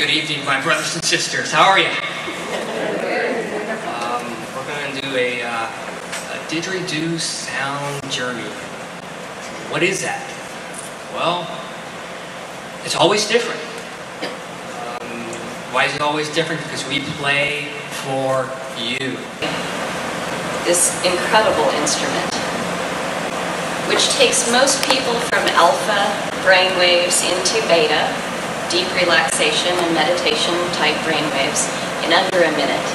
Good evening, my brothers and sisters. How are you? Um, we're going to do a, uh, a didgeridoo sound journey. What is that? Well, it's always different. Um, why is it always different? Because we play for you. This incredible instrument, which takes most people from alpha brainwaves into beta, deep relaxation and meditation type brainwaves, in under a minute.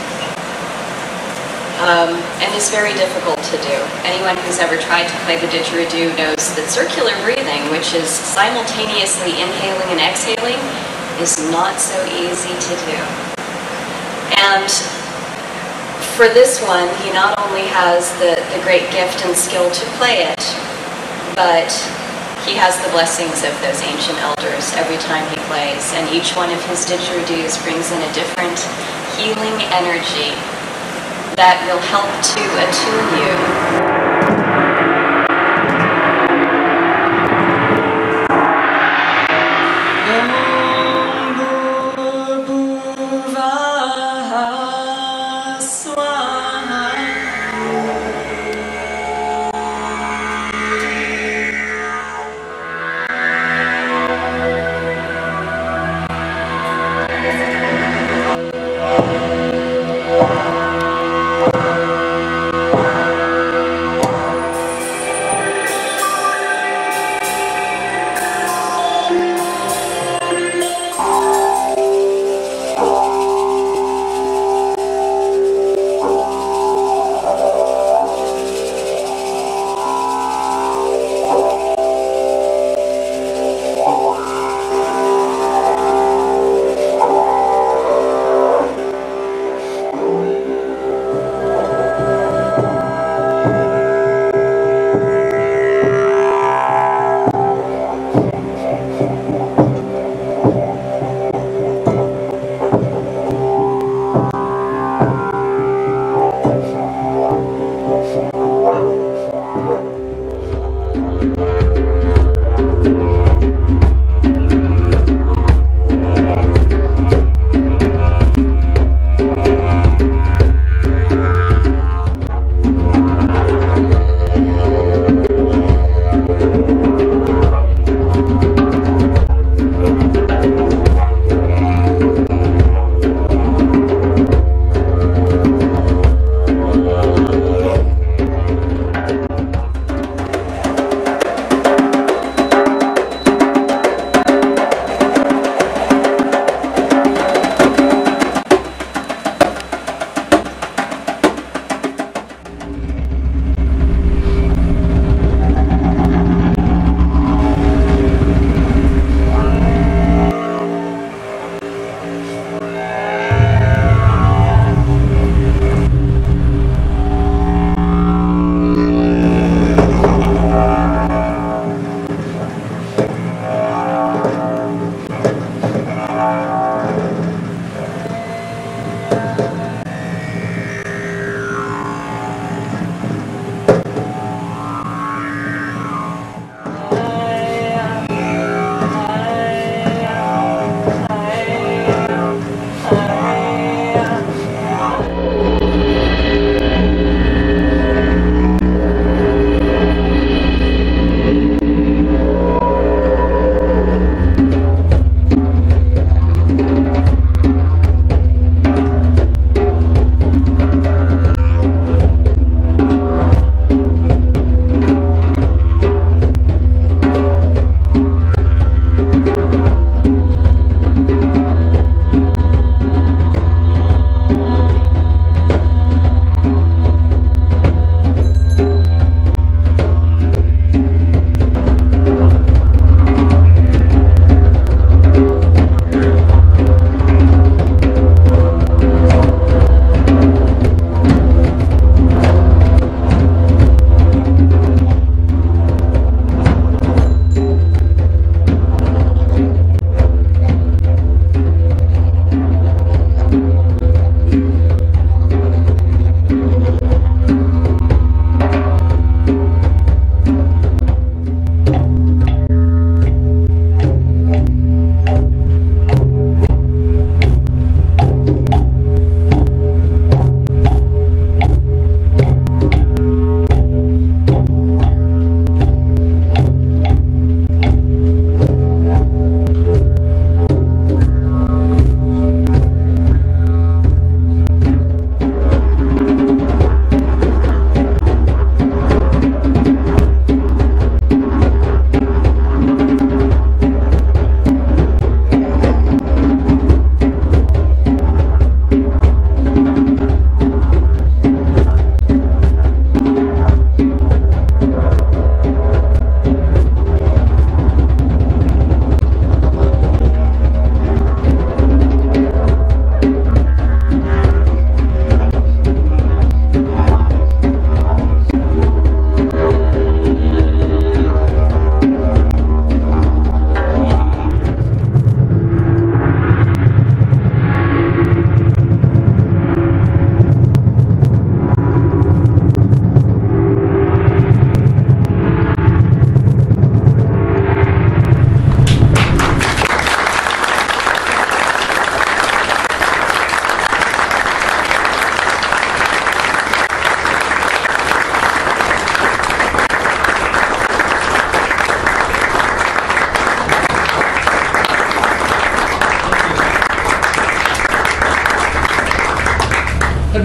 Um, and it's very difficult to do. Anyone who's ever tried to play the didgeridoo knows that circular breathing, which is simultaneously inhaling and exhaling, is not so easy to do. And for this one, he not only has the, the great gift and skill to play it, but he has the blessings of those ancient elders every time he plays. And each one of his didgeridoos brings in a different healing energy that will help to attune you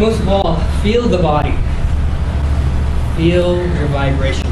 most of all, feel the body. Feel your vibration.